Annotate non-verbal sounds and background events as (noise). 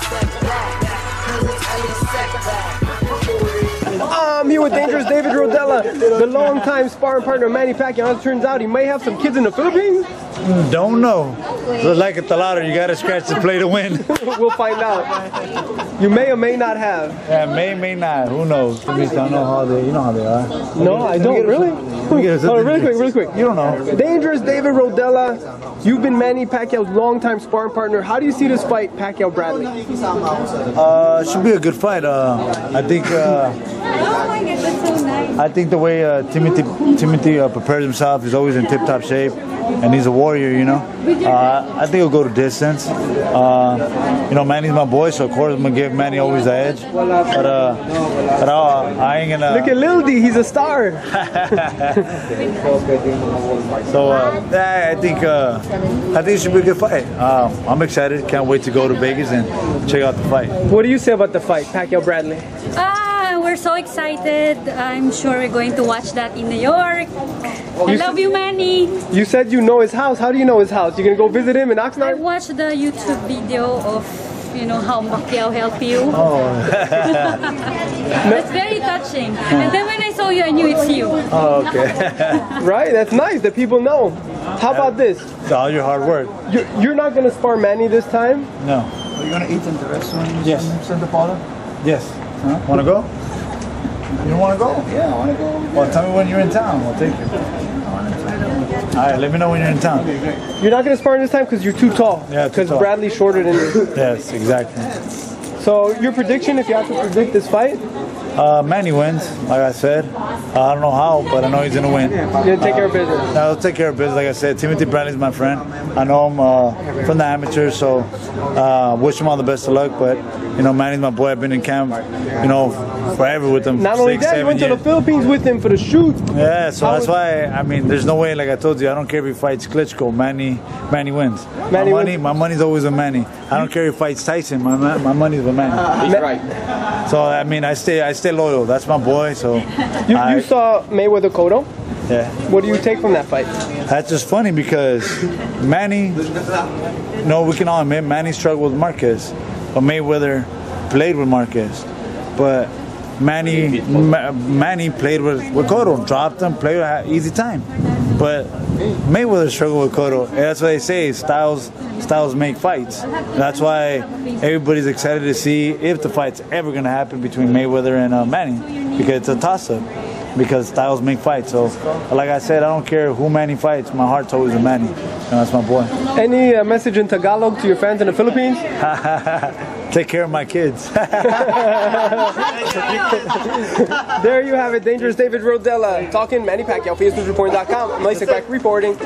step back. He was Elie Seckbach. Oh. Um, I'm here with Dangerous David Rodela, the longtime sparring partner of Manny Pacquiao. As it turns out, he may have some kids in the Philippines. Don't know. Look like a talado, you gotta scratch the play to win. (laughs) we'll find out. You may or may not have. Yeah, may, may not. Who knows? I don't know how they, you know how they are. No, I don't really. Oh, really quick, really quick. You don't know. Dangerous David Rodela, you've been Manny Pacquiao's longtime sparring partner. How do you see this fight, Pacquiao Bradley? Uh, should be a good fight. Uh, I think. Uh, My god, that's so nice. I think the way uh, Timothy Timothy uh, prepares himself, he's always in tip-top shape, and he's a warrior. You know, uh, I think he'll go to distance. Uh, you know, Manny's my boy, so of course I'm gonna give Manny always the edge. But uh, but uh, I ain't gonna. Look at Lil D, he's a star. (laughs) So uh, yeah, I think uh, I think it should be a good fight. Uh, I'm excited. Can't wait to go to Vegas and check out the fight. What do you say about the fight, Pacquiao Bradley? Ah, we're so excited. I'm sure we're going to watch that in New York. Oh, I love you, Manny. You said you know his house. How do you know his house? You're gonna go visit him in Oxnard? I watched the YouTube video of you know how Pacquiao helped you. Oh. (laughs) It's very touching. And then when I saw you, I knew it's you. Oh, okay. (laughs) Right? That's nice that people know. How about this? It's All your hard work. You're, you're not gonna spar Manny this time? No. Are you gonna eat in the restaurant? Yes. in Santa Paula? Yes. Want to go? You don't want to go? Yeah, I wanna go. Well, tell me when you're in town. We'll take you. All right, let me know when you're in town. You're not gonna spar this time because you're too tall. Yeah, Because. Bradley's shorter than you. Yes, exactly. So your prediction, if you have to predict this fight, Uh, Manny wins, like I said. Uh, I don't know how, but I know he's gonna win. you're take care of business. I'll take care of business. Like I said, Timothy Bradley's my friend. I know him uh, from the amateurs, so uh, wish him all the best of luck. But you know, Manny's my boy. I've been in camp, you know, forever with him. Not only six, that, you seven went to the. Philippines with him for the shoot. Yeah, so How that's why I mean, there's no way. Like I told you, I don't care if he fights Klitschko. Manny, Manny wins. Manny my money, wins. my money's always with Manny. I don't care if he fights Tyson. My my money's with Manny. He's right. So I mean, I stay I stay loyal. That's my boy. So (laughs) You, I- you saw Mayweather Cotto. yeah. What do you take from that fight? That's just funny because Manny, no, we can all admit Manny struggled with Marquez, but Mayweather played with Marquez. But Manny, Ma- Manny played with, with Cotto, dropped him, played easy time. But Mayweather struggled with Cotto, and that's what they say. Styles, styles make fights. That's why everybody's excited to see if the fight's ever gonna happen between Mayweather and uh, Manny, because it's a toss-up. Because styles make fights. So, like I said, I don't care who Manny fights. My heart's always with Manny, and that's my boy. Any uh, message in Tagalog to your fans in the Philippines? (laughs) Take care of my kids. (laughs) there you have it. Dangerous David Rodela talking Manny Pacquiao. ESNewsReporting.com. Elie Seckbach reporting.